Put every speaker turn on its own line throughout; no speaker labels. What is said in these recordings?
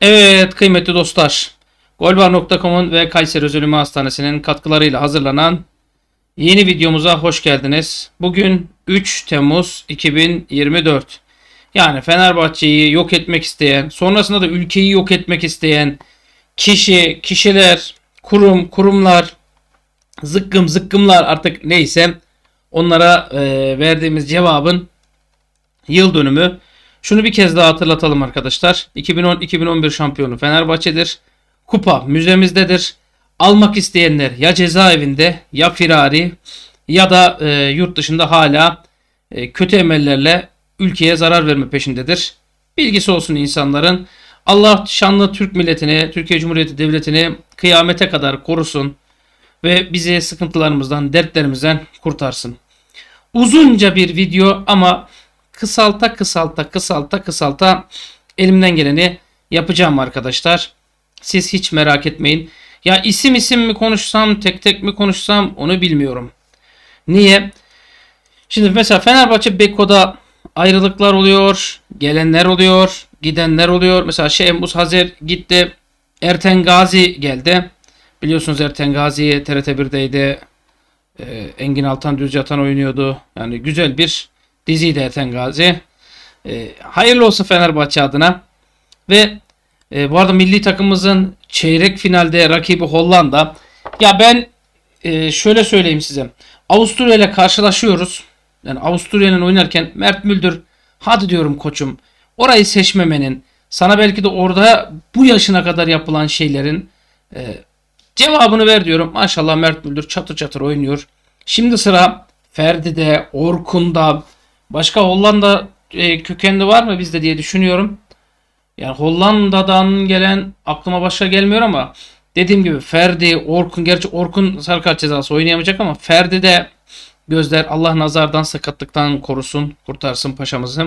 Evet kıymetli dostlar. Golbar.com'un ve Kayseri Özölümü Hastanesi'nin katkılarıyla hazırlanan yeni videomuza hoş geldiniz. Bugün 3 Temmuz 2024. Yani Fenerbahçe'yi yok etmek isteyen, sonrasında da ülkeyi yok etmek isteyen kişi, kişiler, kurum, kurumlar, zıkkım zıkkımlar artık neyse onlara e, verdiğimiz cevabın yıl dönümü. Şunu bir kez daha hatırlatalım arkadaşlar. 2010-2011 şampiyonu Fenerbahçe'dir. Kupa müzemizdedir. Almak isteyenler ya cezaevinde ya firari ya da e, yurt dışında hala e, kötü emellerle ülkeye zarar verme peşindedir. Bilgisi olsun insanların. Allah şanlı Türk milletini, Türkiye Cumhuriyeti Devleti'ni kıyamete kadar korusun ve bizi sıkıntılarımızdan, dertlerimizden kurtarsın. Uzunca bir video ama kısalta kısalta kısalta kısalta elimden geleni yapacağım arkadaşlar. Siz hiç merak etmeyin. Ya isim isim mi konuşsam, tek tek mi konuşsam onu bilmiyorum. Niye? Şimdi mesela Fenerbahçe Beko'da ayrılıklar oluyor, gelenler oluyor, gidenler oluyor. Mesela Şehmuz Hazer gitti, Erten Gazi geldi. Biliyorsunuz Erten Gazi TRT 1'deydi. Ee, Engin Altan Düz Yatan oynuyordu. Yani güzel bir diziydi Erten Gazi. Ee, hayırlı olsun Fenerbahçe adına. Ve e, bu arada milli takımımızın çeyrek finalde rakibi Hollanda. Ya ben e, şöyle söyleyeyim size. Avusturya ile karşılaşıyoruz. Yani Avusturya'nın oynarken Mert Müldür hadi diyorum koçum orayı seçmemenin sana belki de orada bu yaşına kadar yapılan şeylerin e, cevabını ver diyorum. Maşallah Mert Müldür çatır çatır oynuyor. Şimdi sıra Ferdi'de, Orkun'da, başka Hollanda e, kökenli var mı bizde diye düşünüyorum. Yani Hollanda'dan gelen aklıma başka gelmiyor ama dediğim gibi Ferdi, Orkun gerçi Orkun sarı kart cezası oynayamayacak ama Ferdi de gözler Allah nazardan sakatlıktan korusun, kurtarsın paşamızı.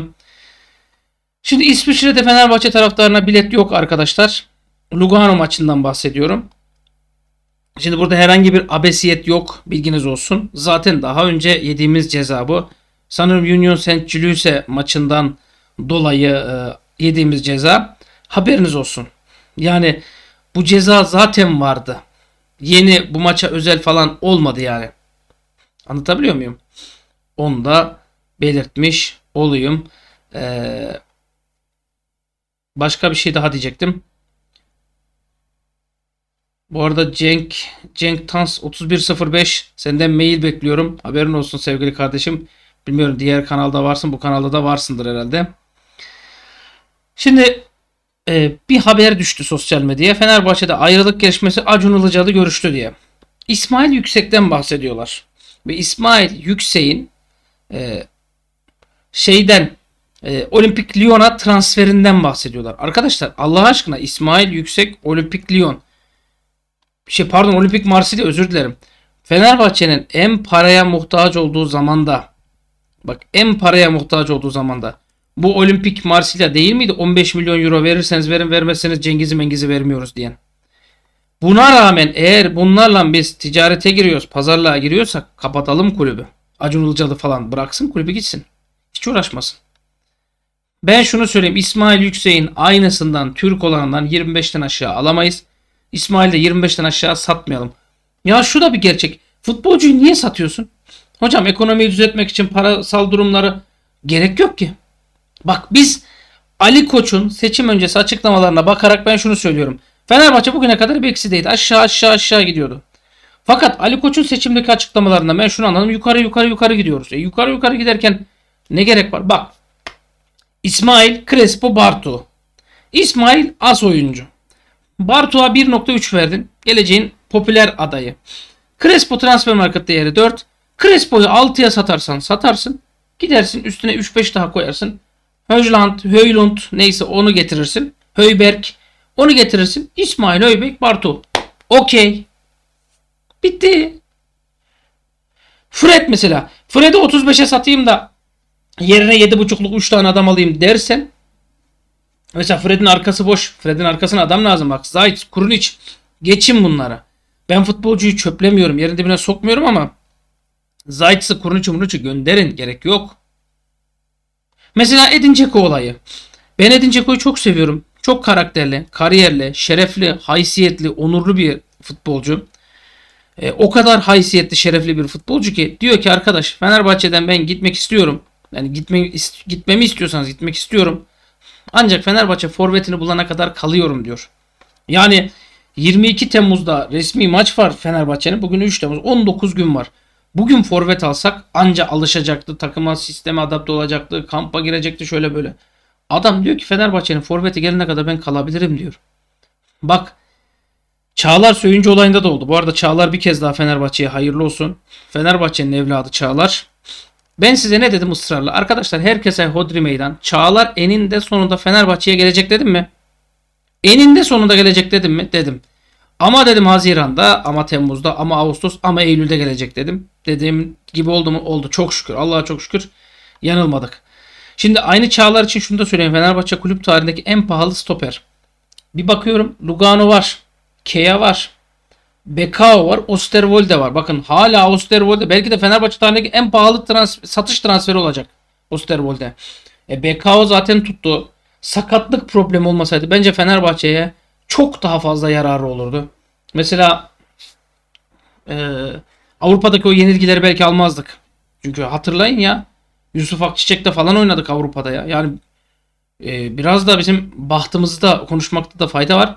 Şimdi İsviçre'de Fenerbahçe taraftarına bilet yok arkadaşlar. Lugano maçından bahsediyorum. Şimdi burada herhangi bir abesiyet yok. Bilginiz olsun. Zaten daha önce yediğimiz ceza bu. Sanırım Union Saint Gilloise maçından dolayı e, yediğimiz ceza. Haberiniz olsun. Yani bu ceza zaten vardı. Yeni bu maça özel falan olmadı yani. Anlatabiliyor muyum? Onu da belirtmiş olayım. Ee, başka bir şey daha diyecektim. Bu arada Cenk Cenk Tans 3105 senden mail bekliyorum. Haberin olsun sevgili kardeşim. Bilmiyorum diğer kanalda varsın bu kanalda da varsındır herhalde. Şimdi e, bir haber düştü sosyal medyaya. Fenerbahçe'de ayrılık gelişmesi Acun Ilıcalı görüştü diye. İsmail Yüksek'ten bahsediyorlar. Ve İsmail Yüksek'in e, şeyden e, Olimpik Lyon'a transferinden bahsediyorlar. Arkadaşlar Allah aşkına İsmail Yüksek Olimpik Lyon şey pardon Olimpik Marsilya özür dilerim. Fenerbahçe'nin en paraya muhtaç olduğu zamanda bak en paraya muhtaç olduğu zamanda bu Olimpik Marsilya değil miydi? 15 milyon euro verirseniz verin vermezseniz Cengiz'i Mengiz'i vermiyoruz diyen. Buna rağmen eğer bunlarla biz ticarete giriyoruz, pazarlığa giriyorsak kapatalım kulübü. Acun Ilıcalı falan bıraksın kulübü gitsin. Hiç uğraşmasın. Ben şunu söyleyeyim. İsmail Yüksek'in aynısından Türk olanından 25'ten aşağı alamayız. İsmail de 25'ten aşağı satmayalım. Ya şu da bir gerçek. Futbolcuyu niye satıyorsun? Hocam ekonomiyi düzeltmek için parasal durumları gerek yok ki. Bak biz Ali Koç'un seçim öncesi açıklamalarına bakarak ben şunu söylüyorum. Fenerbahçe bugüne kadar bir eksideydi. Aşağı aşağı aşağı gidiyordu. Fakat Ali Koç'un seçimdeki açıklamalarında ben şunu anladım. Yukarı yukarı yukarı gidiyoruz. E yukarı yukarı giderken ne gerek var? Bak. İsmail Crespo Bartu. İsmail az oyuncu. Bartu'a 1.3 verdin. Geleceğin popüler adayı. Crespo transfer market değeri 4. Crespo'yu 6'ya satarsan satarsın. Gidersin üstüne 3-5 daha koyarsın. Höjland, Höylund neyse onu getirirsin. Höyberg onu getirirsin. İsmail Höyberg Bartu. Okey. Bitti. Fred mesela. Fred'i 35'e satayım da yerine 7.5'luk 3 tane adam alayım dersen mesela Fred'in arkası boş. Fred'in arkasına adam lazım bak. Zayt, Kurunic geçin bunlara. Ben futbolcuyu çöplemiyorum. Yerin dibine sokmuyorum ama Zayt'sı Kurunic'i Murunic'i gönderin. Gerek yok. Mesela Edin Dzeko olayı. Ben Edin Dzeko'yu çok seviyorum. Çok karakterli, kariyerli, şerefli, haysiyetli, onurlu bir futbolcu. E, o kadar haysiyetli, şerefli bir futbolcu ki diyor ki arkadaş Fenerbahçe'den ben gitmek istiyorum. Yani gitme, ist, gitmemi istiyorsanız gitmek istiyorum. Ancak Fenerbahçe forvetini bulana kadar kalıyorum diyor. Yani 22 Temmuz'da resmi maç var Fenerbahçe'nin. Bugün 3 Temmuz. 19 gün var. Bugün forvet alsak anca alışacaktı. Takıma sisteme adapte olacaktı. Kampa girecekti şöyle böyle. Adam diyor ki Fenerbahçe'nin forveti gelene kadar ben kalabilirim diyor. Bak Çağlar Söyüncü olayında da oldu. Bu arada Çağlar bir kez daha Fenerbahçe'ye hayırlı olsun. Fenerbahçe'nin evladı Çağlar. Ben size ne dedim ısrarla? Arkadaşlar herkese hodri meydan. Çağlar eninde sonunda Fenerbahçe'ye gelecek dedim mi? Eninde sonunda gelecek dedim mi? Dedim. Ama dedim Haziran'da ama Temmuz'da ama Ağustos ama Eylül'de gelecek dedim. Dediğim gibi oldu mu? Oldu. Çok şükür. Allah'a çok şükür. Yanılmadık. Şimdi aynı çağlar için şunu da söyleyeyim. Fenerbahçe kulüp tarihindeki en pahalı stoper. Bir bakıyorum Lugano var. Kea var. Bekao var. Osterwolde var. Bakın hala Osterwolde. Belki de Fenerbahçe tarihindeki en pahalı trans satış transferi olacak. Osterwolde. E Bekao zaten tuttu. Sakatlık problemi olmasaydı bence Fenerbahçe'ye çok daha fazla yararı olurdu. Mesela e, Avrupa'daki o yenilgileri belki almazdık. Çünkü hatırlayın ya Yusuf Akçiçek'te falan oynadık Avrupa'da ya. Yani e, biraz da bizim bahtımızda konuşmakta da fayda var.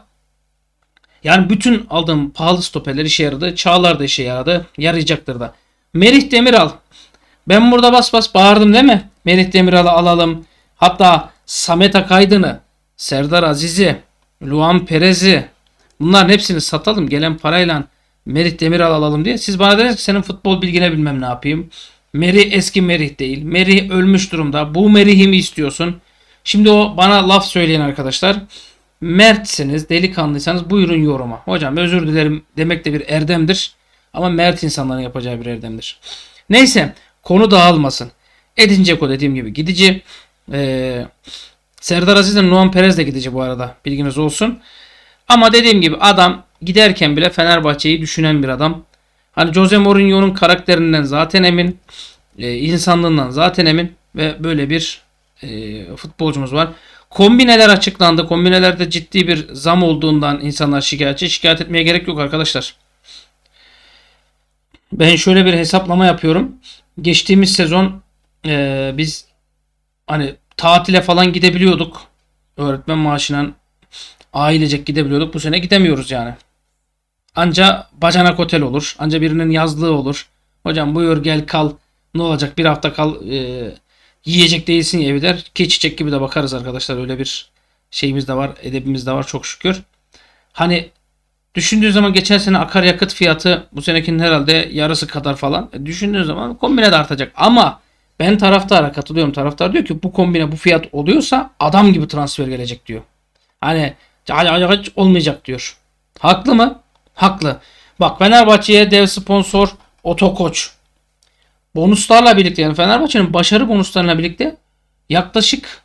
Yani bütün aldığım pahalı stoperler işe yaradı. Çağlar da işe yaradı. Yarayacaktır da. Merih Demiral. Ben burada bas bas bağırdım değil mi? Merih Demiral'ı alalım. Hatta Samet Akaydın'ı, Serdar Aziz'i, Luan Perez'i bunların hepsini satalım. Gelen parayla Merih Demiral alalım diye. Siz bana dediniz ki senin futbol bilgine bilmem ne yapayım. Merih eski Merih değil. Merih ölmüş durumda. Bu Merih'i mi istiyorsun? Şimdi o bana laf söyleyen arkadaşlar. Mertsiniz, delikanlıysanız buyurun yoruma. Hocam özür dilerim demek de bir erdemdir. Ama mert insanların yapacağı bir erdemdir. Neyse konu dağılmasın. Edin Dzeko dediğim gibi gidici. Ee, Serdar Aziz ile Nuan Perez de gidici bu arada. Bilginiz olsun. Ama dediğim gibi adam giderken bile Fenerbahçe'yi düşünen bir adam. Hani Jose Mourinho'nun karakterinden zaten emin. E, insanlığından zaten emin. Ve böyle bir e, futbolcumuz var. Kombineler açıklandı. Kombinelerde ciddi bir zam olduğundan insanlar şikayetçi. Şikayet etmeye gerek yok arkadaşlar. Ben şöyle bir hesaplama yapıyorum. Geçtiğimiz sezon e, biz hani tatile falan gidebiliyorduk. Öğretmen maaşıyla ailecek gidebiliyorduk. Bu sene gidemiyoruz yani. Anca bacanak otel olur. Anca birinin yazlığı olur. Hocam buyur gel kal. Ne olacak bir hafta kal. E, yiyecek değilsin ya evi der. Ki çiçek gibi de bakarız arkadaşlar. Öyle bir şeyimiz de var. Edebimiz de var çok şükür. Hani düşündüğün zaman geçen sene akaryakıt fiyatı bu senekinin herhalde yarısı kadar falan. E, düşündüğün zaman kombine de artacak. Ama ben taraftara katılıyorum. Taraftar diyor ki bu kombine bu fiyat oluyorsa adam gibi transfer gelecek diyor. Hani olmayacak diyor. Haklı mı? Haklı. Bak Fenerbahçe'ye dev sponsor Otokoç. Bonuslarla birlikte yani Fenerbahçe'nin başarı bonuslarıyla birlikte yaklaşık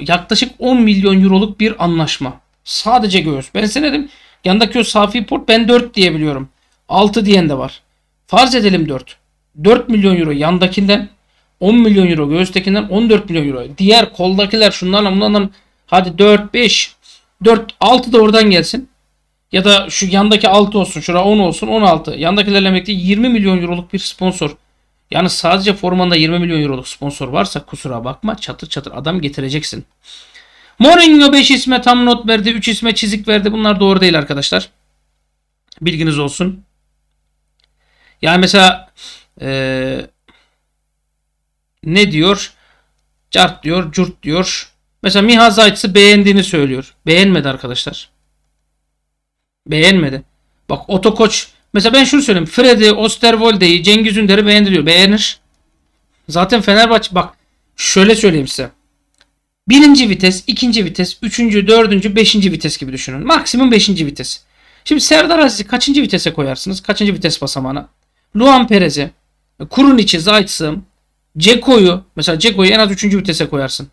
yaklaşık 10 milyon euroluk bir anlaşma. Sadece göğüs. Ben size dedim yanındaki o Safi Port ben 4 diyebiliyorum. 6 diyen de var. Farz edelim 4. 4 milyon euro yandakinden 10 milyon euro göğüstekinden 14 milyon euro. Diğer koldakiler şunlarla bunlarla hadi 4 5 4 6 da oradan gelsin. Ya da şu yandaki 6 olsun. Şura 10 olsun 16. Yandakilerle birlikte 20 milyon euroluk bir sponsor. Yani sadece formanda 20 milyon euroluk sponsor varsa kusura bakma çatır çatır adam getireceksin. Mourinho 5 isme tam not verdi. 3 isme çizik verdi. Bunlar doğru değil arkadaşlar. Bilginiz olsun. Yani mesela ee, ne diyor? Cart diyor, curt diyor. Mesela Miha Zayt'sı beğendiğini söylüyor. Beğenmedi arkadaşlar. Beğenmedi. Bak Otokoç mesela ben şunu söyleyeyim. Freddy, Osterwolde'yi, Cengiz Ünder'i beğendi Beğenir. Zaten Fenerbahçe bak şöyle söyleyeyim size. Birinci vites, ikinci vites, üçüncü, dördüncü, beşinci vites gibi düşünün. Maksimum beşinci vites. Şimdi Serdar Aziz'i kaçıncı vitese koyarsınız? Kaçıncı vites basamağına? Luan Perez'i, Kuruniç'i, Zayt'sı, Ceko'yu mesela Ceko'yu en az 3. vitese koyarsın.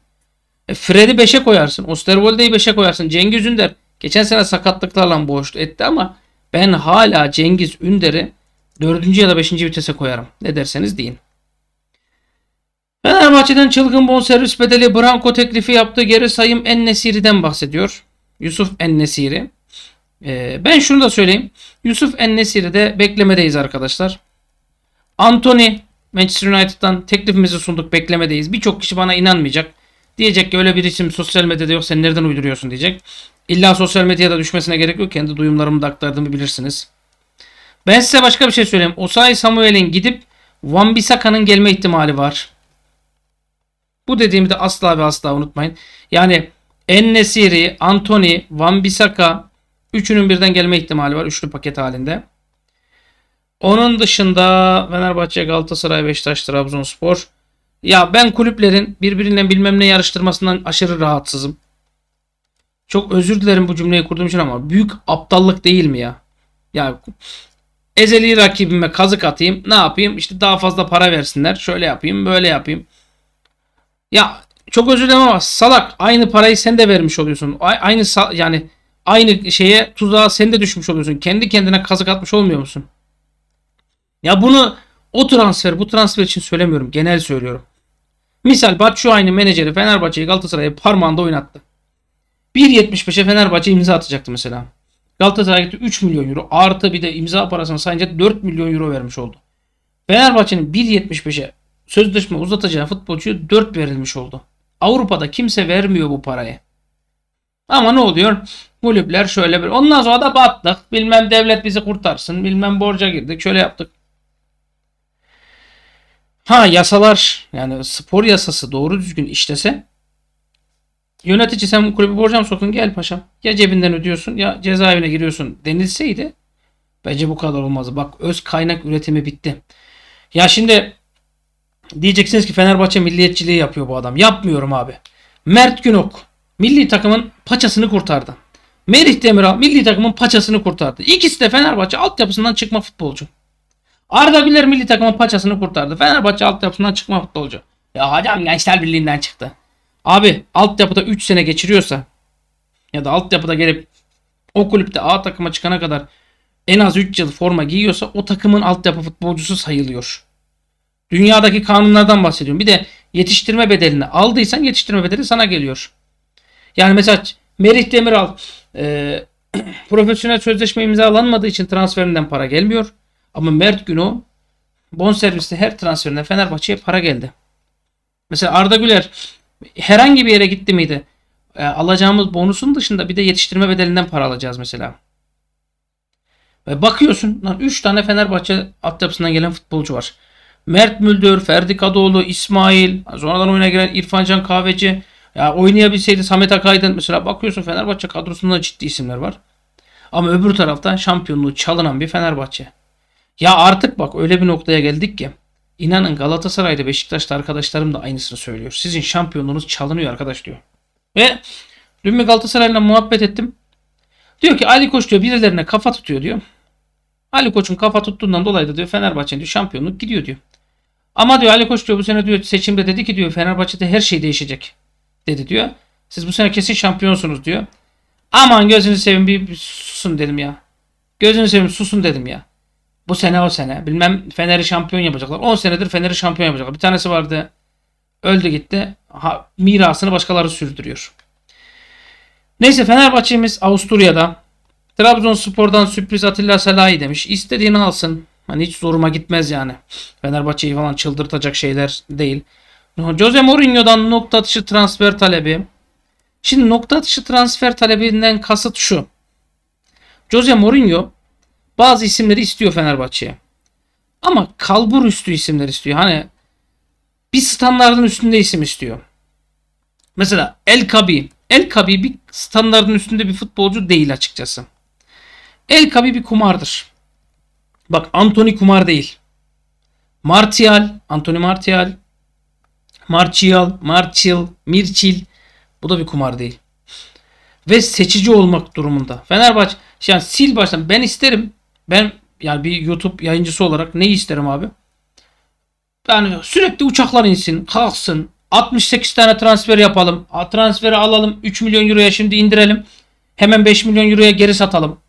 E, Fred'i 5'e koyarsın. Osterwolde'yi 5'e koyarsın. Cengiz Ünder geçen sene sakatlıklarla boğuştu etti ama ben hala Cengiz Ünder'i 4. ya da 5. vitese koyarım. Ne derseniz deyin. Fenerbahçe'den çılgın bonservis bedeli Branko teklifi yaptı. Geri sayım Ennesiri'den bahsediyor. Yusuf Ennesiri. Ee, ben şunu da söyleyeyim. Yusuf Ennesiri'de beklemedeyiz arkadaşlar. Anthony Manchester United'dan teklifimizi sunduk beklemedeyiz. Birçok kişi bana inanmayacak. Diyecek ki öyle bir isim sosyal medyada yok sen nereden uyduruyorsun diyecek. İlla sosyal medyada düşmesine gerek yok. Kendi duyumlarımı da aktardığımı bilirsiniz. Ben size başka bir şey söyleyeyim. Osay Samuel'in gidip Van Bissaka'nın gelme ihtimali var. Bu dediğimi de asla ve asla unutmayın. Yani Ennesiri, Anthony, Van Bissaka üçünün birden gelme ihtimali var. Üçlü paket halinde. Onun dışında Fenerbahçe, Galatasaray, Beşiktaş, Trabzonspor. Ya ben kulüplerin birbirinden bilmem ne yarıştırmasından aşırı rahatsızım. Çok özür dilerim bu cümleyi kurduğum için ama büyük aptallık değil mi ya? Ya ezeli rakibime kazık atayım. Ne yapayım? İşte daha fazla para versinler. Şöyle yapayım, böyle yapayım. Ya çok özür dilerim ama salak aynı parayı sen de vermiş oluyorsun. Aynı yani aynı şeye tuzağa sen de düşmüş oluyorsun. Kendi kendine kazık atmış olmuyor musun? Ya bunu o transfer bu transfer için söylemiyorum. Genel söylüyorum. Misal aynı menajeri Fenerbahçe'yi Galatasaray'a parmağında oynattı. 1.75'e Fenerbahçe imza atacaktı mesela. Galatasaray gitti 3 milyon euro artı bir de imza parasını sayınca 4 milyon euro vermiş oldu. Fenerbahçe'nin 1.75'e sözleşme uzatacağı futbolcuya 4 verilmiş oldu. Avrupa'da kimse vermiyor bu parayı. Ama ne oluyor? Kulüpler şöyle bir. Ondan sonra da battık. Bilmem devlet bizi kurtarsın. Bilmem borca girdik. Şöyle yaptık. Ha yasalar yani spor yasası doğru düzgün işlese yönetici sen bu kulübü borca mı sokun gel paşam. Ya cebinden ödüyorsun ya cezaevine giriyorsun denilseydi bence bu kadar olmazdı. Bak öz kaynak üretimi bitti. Ya şimdi diyeceksiniz ki Fenerbahçe milliyetçiliği yapıyor bu adam. Yapmıyorum abi. Mert Günok milli takımın paçasını kurtardı. Merih Demiral milli takımın paçasını kurtardı. İkisi de Fenerbahçe altyapısından çıkma futbolcu. Arda Güler milli takımın paçasını kurtardı. Fenerbahçe altyapısından çıkma futbolcu. Ya hocam Gençler Birliği'nden çıktı. Abi altyapıda 3 sene geçiriyorsa ya da altyapıda gelip o kulüpte A takıma çıkana kadar en az 3 yıl forma giyiyorsa o takımın altyapı futbolcusu sayılıyor. Dünyadaki kanunlardan bahsediyorum. Bir de yetiştirme bedelini aldıysan yetiştirme bedeli sana geliyor. Yani mesela Merih Demiral e, profesyonel sözleşme imzalanmadığı için transferinden para gelmiyor. Ama Mert Günok bonserviste her transferinde Fenerbahçe'ye para geldi. Mesela Arda Güler herhangi bir yere gitti miydi? E, alacağımız bonusun dışında bir de yetiştirme bedelinden para alacağız mesela. Ve bakıyorsun lan 3 tane Fenerbahçe altyapısından gelen futbolcu var. Mert Müldür, Ferdi Kadıoğlu, İsmail, sonradan oyuna giren İrfancan Kahveci. Ya oynayabilseydi Samet Akaydın mesela bakıyorsun Fenerbahçe kadrosunda ciddi isimler var. Ama öbür tarafta şampiyonluğu çalınan bir Fenerbahçe. Ya artık bak öyle bir noktaya geldik ki inanın Galatasaray'da Beşiktaş'ta arkadaşlarım da aynısını söylüyor. Sizin şampiyonluğunuz çalınıyor arkadaş diyor. Ve dün bir Galatasaray'la muhabbet ettim. Diyor ki Ali Koç diyor birilerine kafa tutuyor diyor. Ali Koç'un kafa tuttuğundan dolayı da diyor Fenerbahçe'nin diyor şampiyonluk gidiyor diyor. Ama diyor Ali Koç diyor bu sene diyor seçimde dedi ki diyor Fenerbahçe'de her şey değişecek dedi diyor. Siz bu sene kesin şampiyonsunuz diyor. Aman gözünü seveyim bir susun dedim ya. Gözünü seveyim susun dedim ya. Bu sene o sene. Bilmem Fener'i şampiyon yapacaklar. 10 senedir Fener'i şampiyon yapacaklar. Bir tanesi vardı. Öldü gitti. Ha, mirasını başkaları sürdürüyor. Neyse Fenerbahçe'miz Avusturya'da. Trabzonspor'dan sürpriz Atilla Selahi demiş. İstediğini alsın. Hani hiç zoruma gitmez yani. Fenerbahçe'yi falan çıldırtacak şeyler değil. Jose Mourinho'dan nokta atışı transfer talebi. Şimdi nokta atışı transfer talebinden kasıt şu. Jose Mourinho bazı isimleri istiyor Fenerbahçe'ye. Ama kalbur üstü isimler istiyor. Hani bir standartın üstünde isim istiyor. Mesela El Kabi. El Kabi bir standartın üstünde bir futbolcu değil açıkçası. El Kabi bir kumardır. Bak Anthony kumar değil. Martial, Anthony Martial, Martial, Martial, Mirçil bu da bir kumar değil. Ve seçici olmak durumunda. Fenerbahçe yani sil baştan ben isterim ben yani bir YouTube yayıncısı olarak ne isterim abi? Yani sürekli uçaklar insin, kalksın. 68 tane transfer yapalım. Transferi alalım 3 milyon euroya şimdi indirelim. Hemen 5 milyon euroya geri satalım.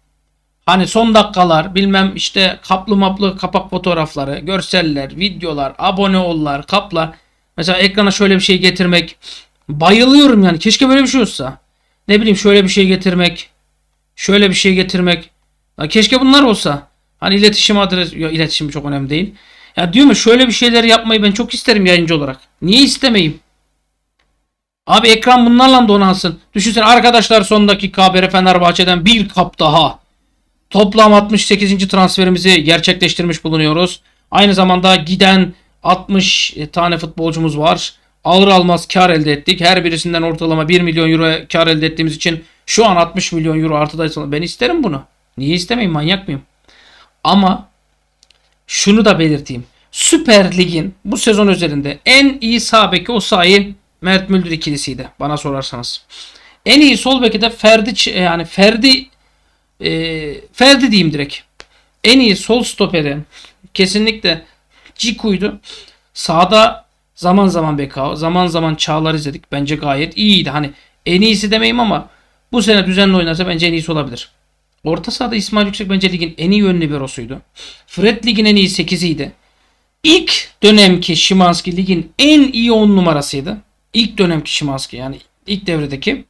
Hani son dakikalar bilmem işte kaplı maplı kapak fotoğrafları, görseller, videolar, abone ollar, kaplar. Mesela ekrana şöyle bir şey getirmek. Bayılıyorum yani. Keşke böyle bir şey olsa. Ne bileyim şöyle bir şey getirmek. Şöyle bir şey getirmek. Ya keşke bunlar olsa. Hani iletişim adresi. Ya iletişim çok önemli değil. Ya diyor mu şöyle bir şeyler yapmayı ben çok isterim yayıncı olarak. Niye istemeyeyim? Abi ekran bunlarla donansın. Düşünsene arkadaşlar son dakika Fenerbahçe'den bir kap daha. Toplam 68. transferimizi gerçekleştirmiş bulunuyoruz. Aynı zamanda giden 60 tane futbolcumuz var. Alır almaz kar elde ettik. Her birisinden ortalama 1 milyon euro kar elde ettiğimiz için şu an 60 milyon euro artıdaysa ben isterim bunu. Niye istemeyim manyak mıyım? Ama şunu da belirteyim. Süper Lig'in bu sezon üzerinde en iyi sağ beki o sayı Mert Müldür ikilisiydi bana sorarsanız. En iyi sol beki de Ferdi yani Ferdi e, Ferdi diyeyim direkt. En iyi sol stoperi kesinlikle Ciku'ydu. Sağda zaman zaman Beka, zaman zaman Çağlar izledik. Bence gayet iyiydi. Hani en iyisi demeyeyim ama bu sene düzenli oynarsa bence en iyisi olabilir. Orta sahada İsmail Yüksek bence ligin en iyi ön liberosuydu. Fred ligin en iyi 8'iydi. İlk dönemki Şimanski ligin en iyi 10 numarasıydı. İlk dönemki Şimanski yani ilk devredeki.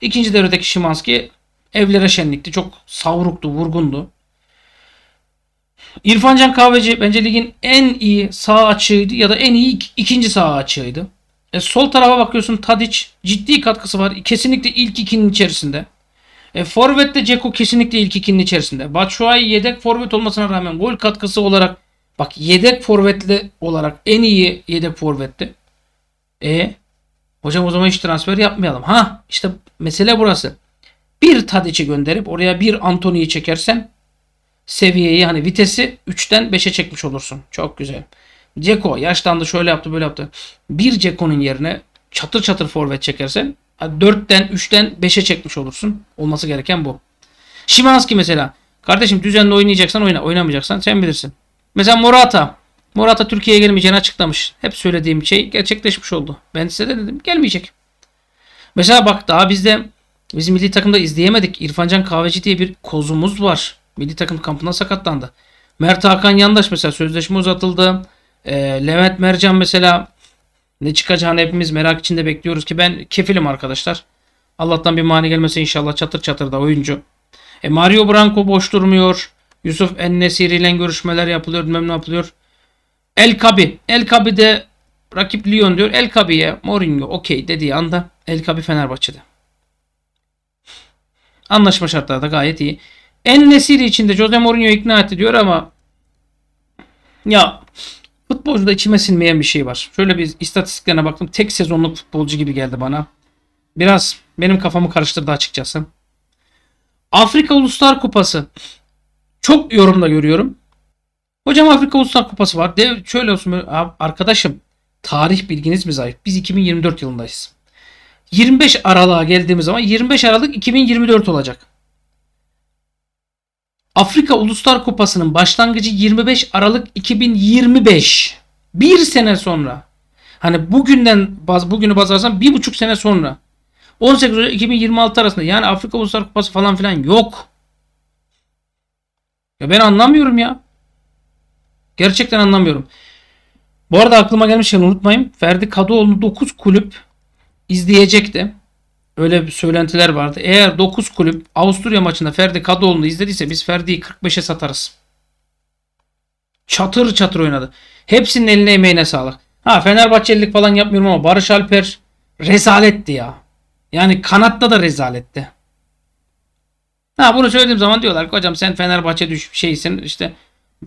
İkinci devredeki Şimanski evlere şenlikti. Çok savruktu, vurgundu. İrfancan Kahveci bence ligin en iyi sağ açığıydı ya da en iyi ikinci sağ açığıydı. E, sol tarafa bakıyorsun Tadic ciddi katkısı var. Kesinlikle ilk ikinin içerisinde. E, Forvet'te Ceko kesinlikle ilk ikinin içerisinde. Batshuayi yedek forvet olmasına rağmen gol katkısı olarak bak yedek forvetli olarak en iyi yedek forvetti. E hocam o zaman hiç transfer yapmayalım. Ha işte mesele burası. Bir Tadic'i gönderip oraya bir Antony'yi çekersen seviyeyi hani vitesi 3'ten 5'e çekmiş olursun. Çok güzel. Ceko yaşlandı şöyle yaptı böyle yaptı. Bir Ceko'nun yerine çatır çatır forvet çekersen 4'ten 3'ten 5'e çekmiş olursun. Olması gereken bu. Şimanski mesela. Kardeşim düzenli oynayacaksan oyna. Oynamayacaksan sen bilirsin. Mesela Morata. Morata Türkiye'ye gelmeyeceğini açıklamış. Hep söylediğim şey gerçekleşmiş oldu. Ben size de dedim gelmeyecek. Mesela bak daha bizde biz milli takımda izleyemedik. İrfancan Kahveci diye bir kozumuz var. Milli takım kampına sakatlandı. Mert Hakan Yandaş mesela sözleşme uzatıldı. E, Levent Mercan mesela ne çıkacağını hepimiz merak içinde bekliyoruz ki ben kefilim arkadaşlar. Allah'tan bir mani gelmese inşallah çatır çatır da oyuncu. E, Mario Branco boş durmuyor. Yusuf Ennesiri ile görüşmeler yapılıyor. Bilmem ne yapılıyor. El Kabi. El Kabi de rakip Lyon diyor. El Kabi'ye Mourinho okey dediği anda El Kabi Fenerbahçe'de. Anlaşma şartları da gayet iyi. En Nesiri için de Jose Mourinho ikna etti diyor ama ya futbolcuda içime sinmeyen bir şey var. Şöyle bir istatistiklerine baktım. Tek sezonluk futbolcu gibi geldi bana. Biraz benim kafamı karıştırdı açıkçası. Afrika Uluslar Kupası. Çok yorumda görüyorum. Hocam Afrika Uluslar Kupası var. Dev şöyle olsun. Arkadaşım tarih bilginiz mi zayıf? Biz 2024 yılındayız. 25 Aralık'a geldiğimiz zaman 25 Aralık 2024 olacak. Afrika Uluslar Kupası'nın başlangıcı 25 Aralık 2025. Bir sene sonra. Hani bugünden bugünü baz alsam bir buçuk sene sonra. 18 Ocak 2026 arasında yani Afrika Uluslar Kupası falan filan yok. Ya ben anlamıyorum ya. Gerçekten anlamıyorum. Bu arada aklıma gelmişken unutmayın. Ferdi Kadıoğlu'nu 9 kulüp izleyecekti. Öyle bir söylentiler vardı. Eğer 9 kulüp Avusturya maçında Ferdi Kadıoğlu'nu izlediyse biz Ferdi'yi 45'e satarız. Çatır çatır oynadı. Hepsinin eline emeğine sağlık. Ha Fenerbahçelilik falan yapmıyorum ama Barış Alper rezaletti ya. Yani kanatta da rezaletti. Ha bunu söylediğim zaman diyorlar ki hocam sen Fenerbahçe düş şeysin işte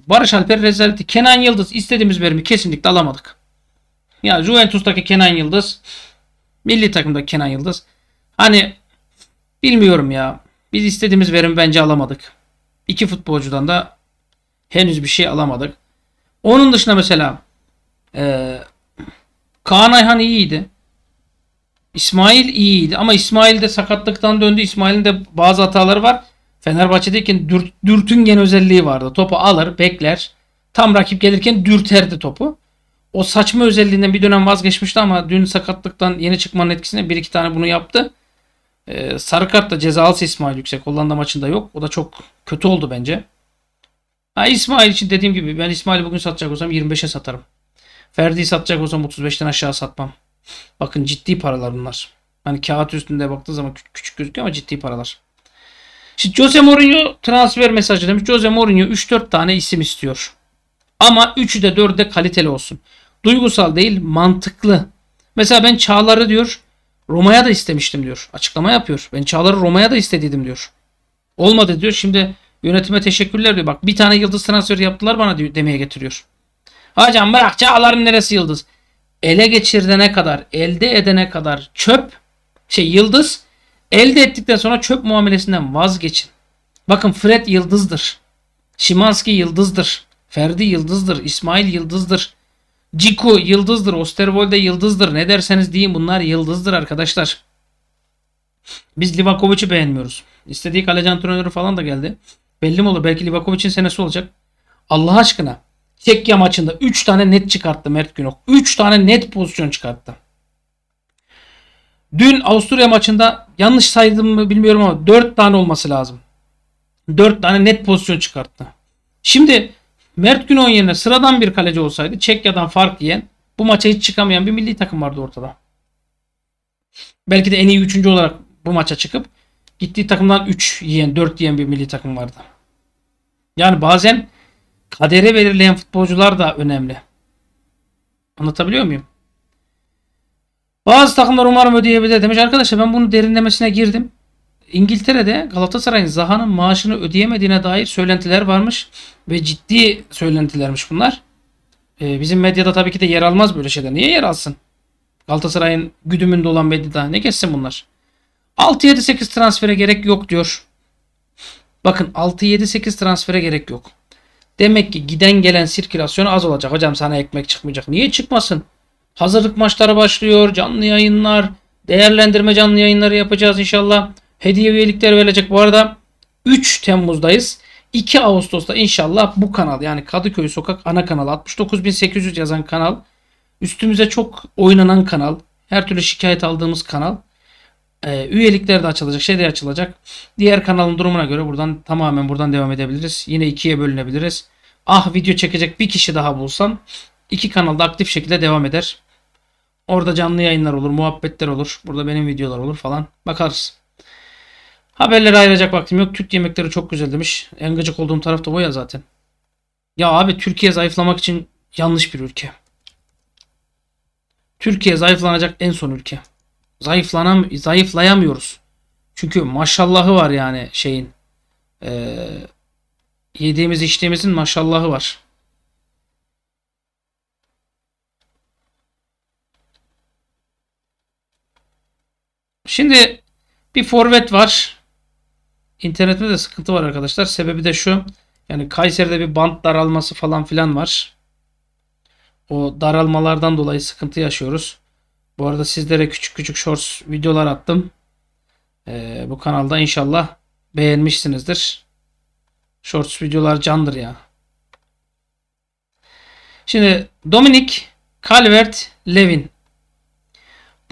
Barış Alper rezaletti. Kenan Yıldız istediğimiz verimi kesinlikle alamadık. Ya Juventus'taki Kenan Yıldız milli takımda Kenan Yıldız Hani bilmiyorum ya. Biz istediğimiz verim bence alamadık. İki futbolcudan da henüz bir şey alamadık. Onun dışında mesela e, Kaan Ayhan iyiydi. İsmail iyiydi ama İsmail de sakatlıktan döndü. İsmail'in de bazı hataları var. Fenerbahçe'deyken dürt, dürtüngen özelliği vardı. Topu alır, bekler. Tam rakip gelirken dürterdi topu. O saçma özelliğinden bir dönem vazgeçmişti ama dün sakatlıktan yeni çıkmanın etkisine bir iki tane bunu yaptı. Ee, sarı kart da cezalısı İsmail Yüksek. Hollanda maçında yok. O da çok kötü oldu bence. Ha, İsmail için dediğim gibi ben İsmail'i bugün satacak olsam 25'e satarım. Ferdi'yi satacak olsam 35'ten aşağı satmam. Bakın ciddi paralar bunlar. Hani kağıt üstünde baktığı zaman küçük, gözüküyor ama ciddi paralar. Şimdi Jose Mourinho transfer mesajı demiş. Jose Mourinho 3-4 tane isim istiyor. Ama 3'ü de 4'ü de kaliteli olsun. Duygusal değil mantıklı. Mesela ben Çağlar'ı diyor Roma'ya da istemiştim diyor. Açıklama yapıyor. Ben Çağlar'ı Roma'ya da istediydim diyor. Olmadı diyor. Şimdi yönetime teşekkürler diyor. Bak bir tane yıldız transferi yaptılar bana diyor, demeye getiriyor. Hocam bırak Çağlar'ın neresi yıldız? Ele geçirene kadar, elde edene kadar çöp, şey yıldız, elde ettikten sonra çöp muamelesinden vazgeçin. Bakın Fred yıldızdır. Şimanski yıldızdır. Ferdi yıldızdır. İsmail yıldızdır. Ciku yıldızdır. Osterwolde yıldızdır. Ne derseniz deyin bunlar yıldızdır arkadaşlar. Biz Livakovic'i beğenmiyoruz. İstediği kaleci antrenörü falan da geldi. Belli mi olur? Belki Livakovic'in senesi olacak. Allah aşkına. Çekya maçında 3 tane net çıkarttı Mert Günok. 3 tane net pozisyon çıkarttı. Dün Avusturya maçında yanlış saydım mı bilmiyorum ama 4 tane olması lazım. 4 tane net pozisyon çıkarttı. Şimdi Mert Günok'un yerine sıradan bir kaleci olsaydı Çekya'dan fark yiyen bu maça hiç çıkamayan bir milli takım vardı ortada. Belki de en iyi 3. olarak bu maça çıkıp gittiği takımdan 3 yiyen 4 yiyen bir milli takım vardı. Yani bazen kadere belirleyen futbolcular da önemli. Anlatabiliyor muyum? Bazı takımlar umarım ödeyebilir demiş. Arkadaşlar ben bunun derinlemesine girdim. İngiltere'de Galatasaray'ın Zaha'nın maaşını ödeyemediğine dair söylentiler varmış. Ve ciddi söylentilermiş bunlar. Ee, bizim medyada tabii ki de yer almaz böyle şeyler. Niye yer alsın? Galatasaray'ın güdümünde olan medyada ne geçsin bunlar? 6-7-8 transfere gerek yok diyor. Bakın 6-7-8 transfere gerek yok. Demek ki giden gelen sirkülasyon az olacak. Hocam sana ekmek çıkmayacak. Niye çıkmasın? Hazırlık maçları başlıyor. Canlı yayınlar. Değerlendirme canlı yayınları yapacağız inşallah. Hediye üyelikler verilecek. Bu arada 3 Temmuz'dayız. 2 Ağustos'ta inşallah bu kanal yani Kadıköy Sokak ana kanal 69800 yazan kanal üstümüze çok oynanan kanal her türlü şikayet aldığımız kanal e, üyelikler de açılacak şey de açılacak. Diğer kanalın durumuna göre buradan tamamen buradan devam edebiliriz. Yine ikiye bölünebiliriz. Ah video çekecek bir kişi daha bulsam iki kanalda aktif şekilde devam eder. Orada canlı yayınlar olur muhabbetler olur burada benim videolar olur falan. Bakarız Haberlere ayıracak vaktim yok. Türk yemekleri çok güzel demiş. En gıcık olduğum taraf da bu ya zaten. Ya abi Türkiye zayıflamak için yanlış bir ülke. Türkiye zayıflanacak en son ülke. Zayıflanam zayıflayamıyoruz. Çünkü maşallahı var yani şeyin. Ee, yediğimiz içtiğimizin maşallahı var. Şimdi bir forvet var. İnternette de sıkıntı var arkadaşlar. Sebebi de şu. Yani Kayseri'de bir bant daralması falan filan var. O daralmalardan dolayı sıkıntı yaşıyoruz. Bu arada sizlere küçük küçük shorts videolar attım. Ee, bu kanalda inşallah beğenmişsinizdir. Shorts videolar candır ya. Şimdi Dominic Calvert-Lewin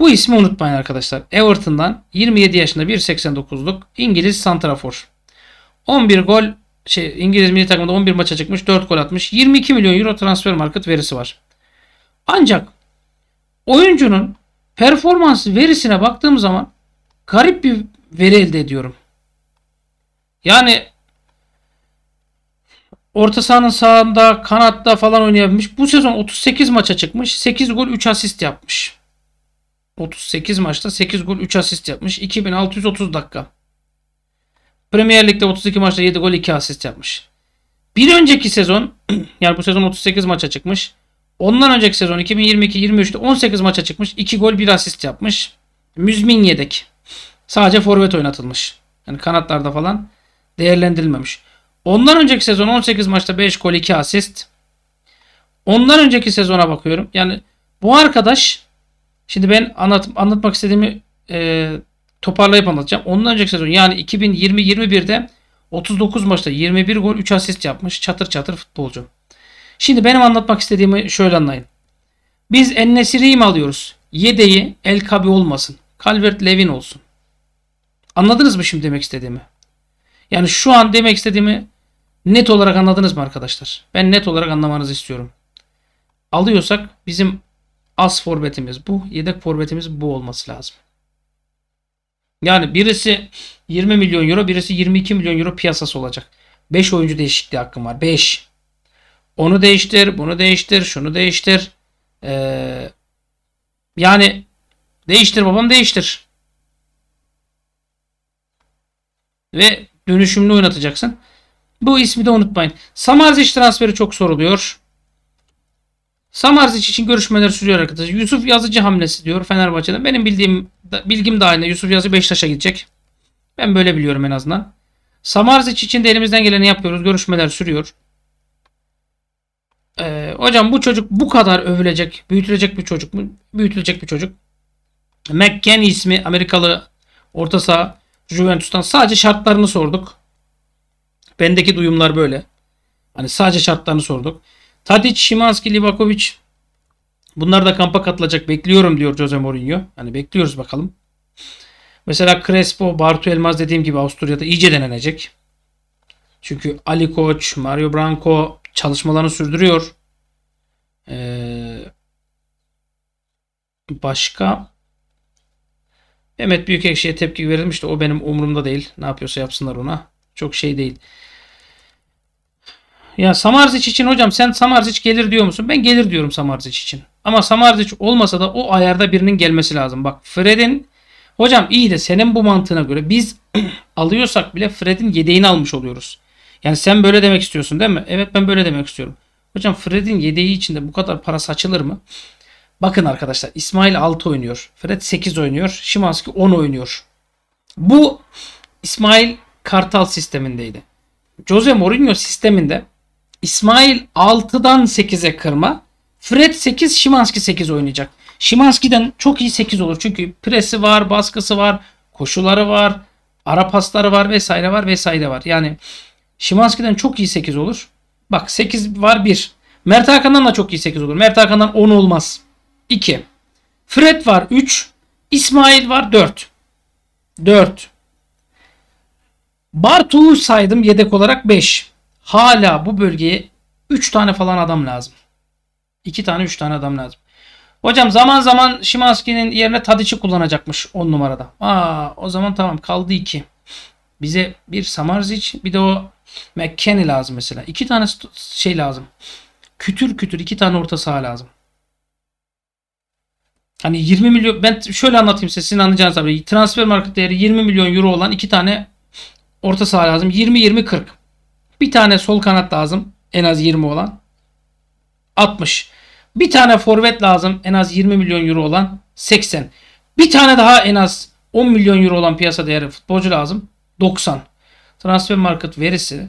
bu ismi unutmayın arkadaşlar. Everton'dan 27 yaşında 1.89'luk İngiliz santrafor. 11 gol şey İngiliz milli takımında 11 maça çıkmış 4 gol atmış. 22 milyon euro transfer market verisi var. Ancak oyuncunun performans verisine baktığım zaman garip bir veri elde ediyorum. Yani orta sahanın sağında kanatta falan oynayabilmiş. Bu sezon 38 maça çıkmış. 8 gol 3 asist yapmış. 38 maçta 8 gol 3 asist yapmış. 2630 dakika. Premier Lig'de 32 maçta 7 gol 2 asist yapmış. Bir önceki sezon yani bu sezon 38 maça çıkmış. Ondan önceki sezon 2022-23'te 18 maça çıkmış. 2 gol 1 asist yapmış. Müzmin yedek. Sadece forvet oynatılmış. Yani kanatlarda falan değerlendirilmemiş. Ondan önceki sezon 18 maçta 5 gol 2 asist. Ondan önceki sezona bakıyorum. Yani bu arkadaş Şimdi ben anlat, anlatmak istediğimi e, toparlayıp anlatacağım. Ondan önceki sezon yani 2020-21'de 39 maçta 21 gol 3 asist yapmış. Çatır çatır futbolcu. Şimdi benim anlatmak istediğimi şöyle anlayın. Biz Ennesiri'yi mi alıyoruz? Yedeği El Kabi olmasın. Calvert Levin olsun. Anladınız mı şimdi demek istediğimi? Yani şu an demek istediğimi net olarak anladınız mı arkadaşlar? Ben net olarak anlamanızı istiyorum. alıyorsak bizim as forvetimiz bu. Yedek forvetimiz bu olması lazım. Yani birisi 20 milyon euro, birisi 22 milyon euro piyasası olacak. 5 oyuncu değişikliği hakkım var. 5. Onu değiştir, bunu değiştir, şunu değiştir. Ee, yani değiştir babam değiştir. Ve dönüşümlü oynatacaksın. Bu ismi de unutmayın. Samarzic transferi çok soruluyor. Samarzic için görüşmeler sürüyor arkadaşlar. Yusuf Yazıcı hamlesi diyor Fenerbahçe'den. Benim bildiğim bilgim dahilinde Yusuf Yazıcı Beşiktaş'a gidecek. Ben böyle biliyorum en azından. Samarzic için de elimizden geleni yapıyoruz. Görüşmeler sürüyor. Ee, hocam bu çocuk bu kadar övülecek, büyütülecek bir çocuk mu? Büyütülecek bir çocuk. McKennie ismi Amerikalı orta saha Juventus'tan sadece şartlarını sorduk. Bendeki duyumlar böyle. Hani sadece şartlarını sorduk. Tadic, Şimanski, Livakovic bunlar da kampa katılacak bekliyorum diyor Jose Mourinho. Hani bekliyoruz bakalım. Mesela Crespo, Bartu Elmaz dediğim gibi Avusturya'da iyice denenecek. Çünkü Ali Koç, Mario Branco çalışmalarını sürdürüyor. Ee, başka Mehmet Büyükekşi'ye tepki verilmişti. O benim umurumda değil. Ne yapıyorsa yapsınlar ona. Çok şey değil. Ya Samarzic için hocam sen Samarzic gelir diyor musun? Ben gelir diyorum Samarzic için. Ama Samarzic olmasa da o ayarda birinin gelmesi lazım. Bak Fred'in hocam iyi de senin bu mantığına göre biz alıyorsak bile Fred'in yedeğini almış oluyoruz. Yani sen böyle demek istiyorsun değil mi? Evet ben böyle demek istiyorum. Hocam Fred'in yedeği içinde bu kadar para saçılır mı? Bakın arkadaşlar İsmail 6 oynuyor. Fred 8 oynuyor. Şimanski 10 oynuyor. Bu İsmail Kartal sistemindeydi. Jose Mourinho sisteminde İsmail 6'dan 8'e kırma. Fred 8, Şimanski 8 oynayacak. Şimanski'den çok iyi 8 olur. Çünkü presi var, baskısı var, koşuları var, ara pasları var vesaire var vesaire var. Yani Şimanski'den çok iyi 8 olur. Bak 8 var 1. Mert Hakan'dan da çok iyi 8 olur. Mert Hakan'dan 10 olmaz. 2. Fred var 3. İsmail var 4. 4. Bartu'yu saydım yedek olarak 5. Hala bu bölgeye 3 tane falan adam lazım. 2 tane 3 tane adam lazım. Hocam zaman zaman Şimanski'nin yerine Tadic'i kullanacakmış 10 numarada. Aa, o zaman tamam kaldı 2. Bize bir Samarzic bir de o McKennie lazım mesela. 2 tane şey lazım. Kütür kütür 2 tane orta saha lazım. Hani 20 milyon ben şöyle anlatayım size sizin anlayacağınız tabii. Transfer market değeri 20 milyon euro olan iki tane orta saha lazım. 20 20 40. Bir tane sol kanat lazım. En az 20 olan. 60. Bir tane forvet lazım. En az 20 milyon euro olan. 80. Bir tane daha en az 10 milyon euro olan piyasa değeri futbolcu lazım. 90. Transfer market verisi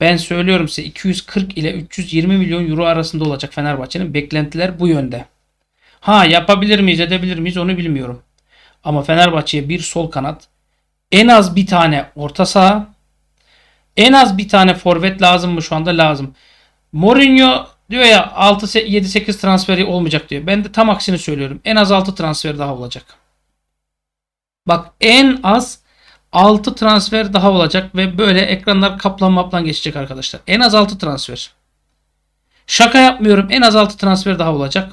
ben söylüyorum size 240 ile 320 milyon euro arasında olacak Fenerbahçe'nin beklentiler bu yönde. Ha yapabilir miyiz edebilir miyiz onu bilmiyorum. Ama Fenerbahçe'ye bir sol kanat en az bir tane orta saha en az bir tane forvet lazım mı şu anda lazım. Mourinho diyor ya 6 7 8 transferi olmayacak diyor. Ben de tam aksini söylüyorum. En az 6 transfer daha olacak. Bak en az 6 transfer daha olacak ve böyle ekranlar kaplan maplan geçecek arkadaşlar. En az 6 transfer. Şaka yapmıyorum. En az 6 transfer daha olacak.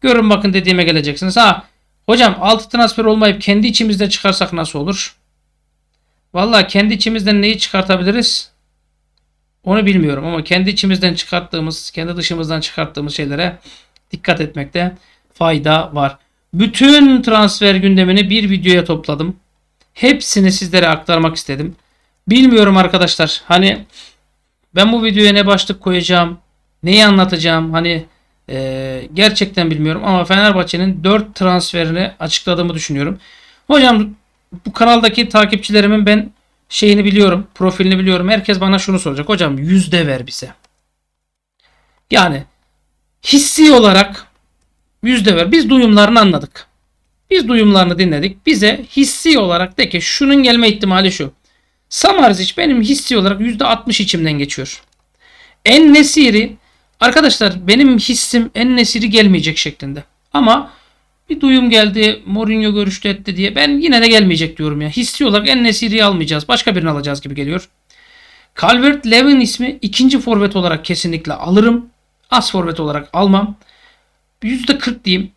Görün bakın dediğime geleceksiniz. Ha hocam 6 transfer olmayıp kendi içimizde çıkarsak nasıl olur? Valla kendi içimizden neyi çıkartabiliriz? Onu bilmiyorum ama kendi içimizden çıkarttığımız, kendi dışımızdan çıkarttığımız şeylere dikkat etmekte fayda var. Bütün transfer gündemini bir videoya topladım. Hepsini sizlere aktarmak istedim. Bilmiyorum arkadaşlar. Hani ben bu videoya ne başlık koyacağım, neyi anlatacağım. Hani e, gerçekten bilmiyorum ama Fenerbahçe'nin 4 transferini açıkladığımı düşünüyorum. Hocam bu kanaldaki takipçilerimin ben şeyini biliyorum, profilini biliyorum. Herkes bana şunu soracak. Hocam yüzde ver bize. Yani hissi olarak yüzde ver. Biz duyumlarını anladık. Biz duyumlarını dinledik. Bize hissi olarak de ki şunun gelme ihtimali şu. Samarzic benim hissi olarak yüzde 60 içimden geçiyor. En Nesiri arkadaşlar benim hissim En Nesiri gelmeyecek şeklinde. Ama bir duyum geldi. Mourinho görüştü etti diye. Ben yine de gelmeyecek diyorum ya. Hissi olarak en Nesiri'yi almayacağız. Başka birini alacağız gibi geliyor. Calvert Lewin ismi ikinci forvet olarak kesinlikle alırım. As forvet olarak almam. %40 diyeyim.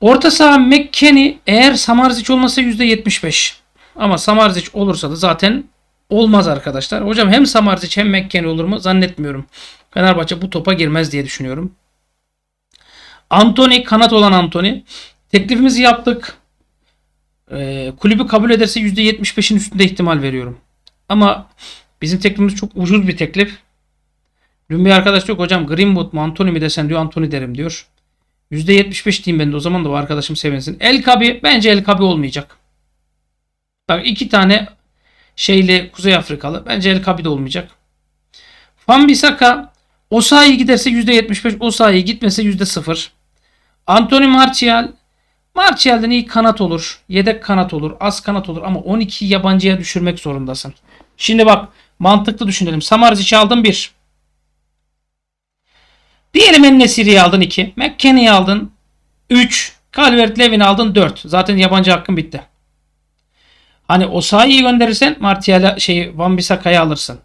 Orta saha McKennie eğer Samarzic olmasa %75. Ama Samarzic olursa da zaten olmaz arkadaşlar. Hocam hem Samarzic hem McKennie olur mu? Zannetmiyorum. Fenerbahçe bu topa girmez diye düşünüyorum. Anthony kanat olan Anthony. Teklifimizi yaptık. Ee, kulübü kabul ederse %75'in üstünde ihtimal veriyorum. Ama bizim teklifimiz çok ucuz bir teklif. Dün bir arkadaş yok hocam Greenwood mu Anthony mi desen diyor Anthony derim diyor. %75 diyeyim ben de o zaman da o arkadaşım sevinsin. El Kabi bence El Kabi olmayacak. Bak iki tane şeyli Kuzey Afrikalı. Bence El Kabi de olmayacak. Fan Bissaka Osayi giderse %75 Osayi gitmese %0. Anthony Martial Martial'den iyi kanat olur. Yedek kanat olur. Az kanat olur. Ama 12 yabancıya düşürmek zorundasın. Şimdi bak mantıklı düşünelim. Samarzic'i aldın 1. Diyelim Ennesiri'yi aldın 2. McKennie'yi aldın 3. Calvert Levin'i aldın 4. Zaten yabancı hakkın bitti. Hani Osayi'yi gönderirsen Martial'a şey Van Bissaka'yı alırsın.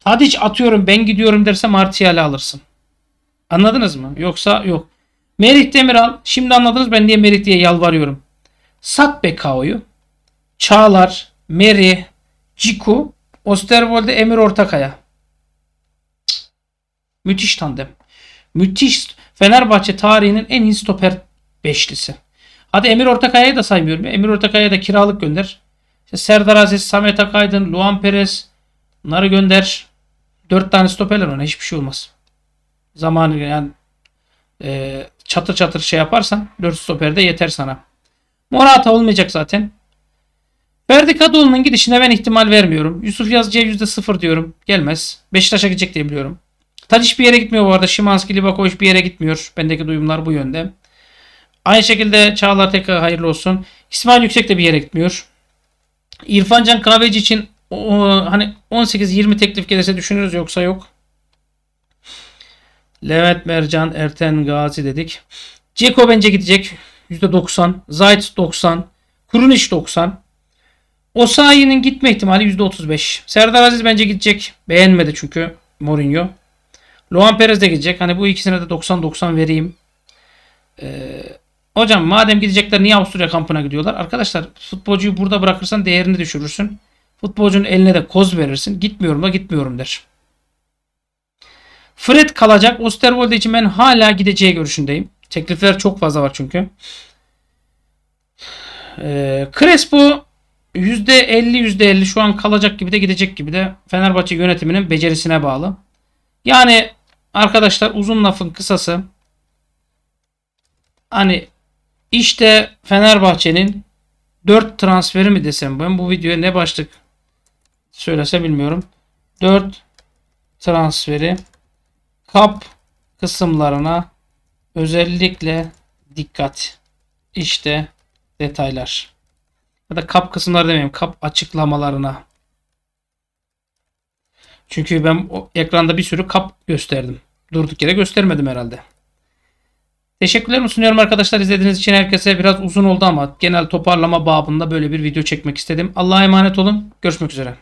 Tadic atıyorum ben gidiyorum derse Martial'i alırsın. Anladınız mı? Yoksa yok. Merih Demiral. Şimdi anladınız ben niye Merih diye yalvarıyorum. Sat Bekao'yu. Çağlar, Merih, Ciku, Osterwolde, Emir Ortakaya. Müthiş tandem. Müthiş. Fenerbahçe tarihinin en iyi stoper beşlisi. Hadi Emir Ortakaya'yı da saymıyorum. Emir Ortakaya'ya da kiralık gönder. İşte Serdar Aziz, Samet Akaydın, Luan Perez. Bunları gönder. Dört tane stoperler ona hiçbir şey olmaz. Zamanı yani e, çatır çatır şey yaparsan 4 stoper de yeter sana. Morata olmayacak zaten. Ferdi Kadıoğlu'nun gidişine ben ihtimal vermiyorum. Yusuf Yazıcı'ya %0 diyorum. Gelmez. Beşiktaş'a gidecek diye biliyorum. Tadiç bir yere gitmiyor bu arada. Şimanski, Livakovic bir yere gitmiyor. Bendeki duyumlar bu yönde. Aynı şekilde Çağlar tekrar hayırlı olsun. İsmail Yüksek de bir yere gitmiyor. İrfan Can Kahveci için hani 18-20 teklif gelirse düşünürüz yoksa yok. Levent Mercan, Erten Gazi dedik. Ceko bence gidecek. %90. Zayt 90. Kurunic 90. Osayi'nin gitme ihtimali %35. Serdar Aziz bence gidecek. Beğenmedi çünkü Mourinho. Luan Perez de gidecek. Hani bu ikisine de 90-90 vereyim. Ee, hocam madem gidecekler niye Avusturya kampına gidiyorlar? Arkadaşlar futbolcuyu burada bırakırsan değerini düşürürsün. Futbolcunun eline de koz verirsin. Gitmiyorum da gitmiyorum der. Fred kalacak. Osterwolde için ben hala gideceği görüşündeyim. Teklifler çok fazla var çünkü. Ee, Crespo %50 %50 şu an kalacak gibi de gidecek gibi de Fenerbahçe yönetiminin becerisine bağlı. Yani arkadaşlar uzun lafın kısası hani işte Fenerbahçe'nin 4 transferi mi desem ben bu videoya ne başlık söylese bilmiyorum. 4 transferi kap kısımlarına özellikle dikkat. İşte detaylar. Ya da kap kısımları demeyeyim. Kap açıklamalarına. Çünkü ben o ekranda bir sürü kap gösterdim. Durduk yere göstermedim herhalde. Teşekkürlerimi sunuyorum arkadaşlar izlediğiniz için herkese biraz uzun oldu ama genel toparlama babında böyle bir video çekmek istedim. Allah'a emanet olun. Görüşmek üzere.